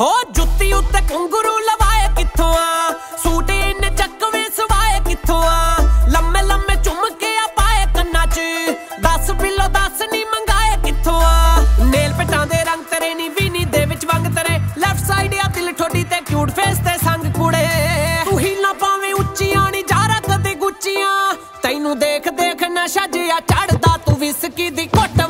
ਹੋ ਜੁੱਤੀ ਉੱਤੇ ਕੁੰਗਰੂ ਲਵਾਏ ਕਿੱਥੋਂ ਆ? ਸੂਟ ਇਹਨੇ ਚੱਕਵੇਂ ਸਵਾਏ ਕਿੱਥੋਂ ਆ? ਲੰਮੇ ਲੰਮੇ ਚੁੰਮ ਕੇ ਆ ਪਾਏ ਕੰਨਾਂ 'ਚ। 10 ਬਿੱਲੋ 10 ਨਹੀਂ ਮੰਗਾਏ ਕਿੱਥੋਂ ਆ? ਨੇਲ ਪਟਾਂ ਦੇ ਰੰਗ ਤੇਰੇ ਨਹੀਂ ਵੀਨੀ ਦੇ ਵਿੱਚ ਵੰਗ ਤੇਰੇ। ਲੈਫਟ ਸਾਈਡ ਆ ਦਿਲ ਠੋਡੀ ਤੇ ਕਿਊਟ ਫੇਸ ਤੇ ਸੰਗ ਕੁੜੇ। ਤੂੰ ਹੀ ਨਾ ਪਾਵੇਂ ਉੱਚੀਆਂ ਨਹੀਂ ਜਾ ਕਦੇ ਗੁੱਚੀਆਂ। ਤੈਨੂੰ ਦੇਖ ਦੇਖ ਨਸ਼ਾ ਜਿਆ ਚੜਦਾ, ਤੂੰ ਵਿਸਕੀ ਦੀ ਘੁੱਟ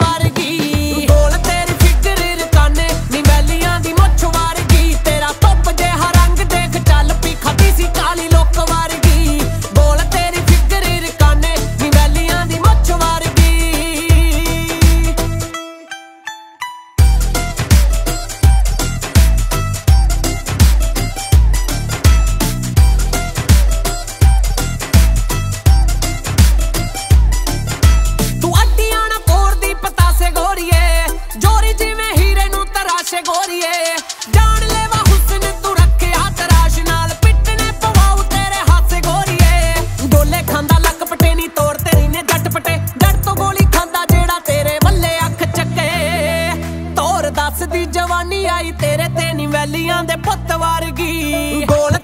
ਗੋਰੀਏ ਜਾਣ ਲੈਵਾ ਹੁਸਨ, ਤੂੰ ਰੱਖਿਆ ਤਰਾਸ਼ ਨਾਲ। ਪਿੱਟਨੇ ਪਵਾਉ ਤੇਰੇ ਹਾਸੇ ਗੋਰੀਏ ਡੋਲੇ ਖਾਂਦਾ ਲੱਕ ਪਟੇ ਨਹੀਂ ਤੋੜ, ਤੇਰੀ ਨੇ ਜੱਟ ਪਟੇ। ਜੜ ਤੋਂ ਗੋਲੀ ਖਾਂਦਾ ਜਿਹੜਾ ਤੇਰੇ ਵੱਲੇ ਅੱਖ ਚੱਕੇ। ਤੋਰ ਦੱਸਦੀ ਜਵਾਨੀ ਆਈ ਤੇਰੇ ਤੇ ਨੀ ਵੈਲੀਆਂ ਦੇ ਪੁੱਤ ਵਰਗੀ। ਗੋਲ